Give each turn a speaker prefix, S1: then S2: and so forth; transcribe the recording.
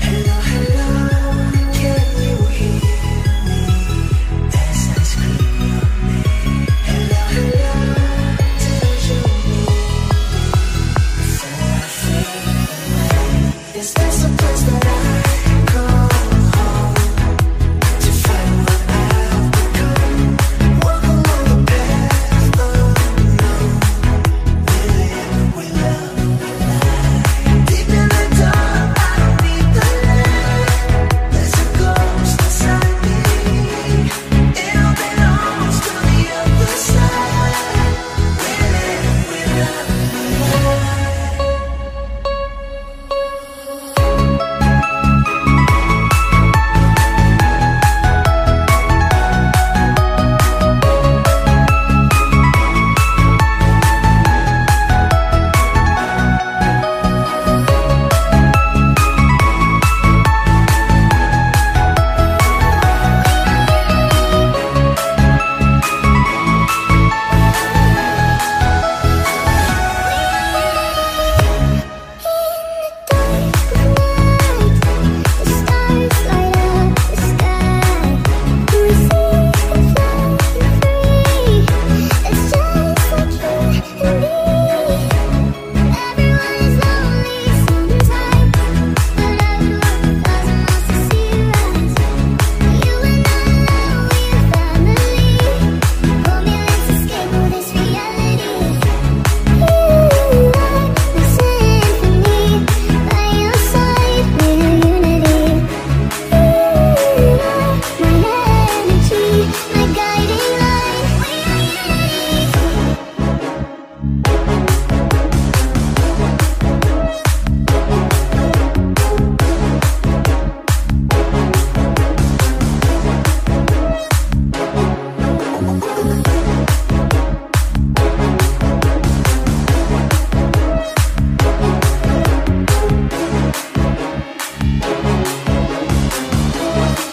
S1: Hello, hello, one.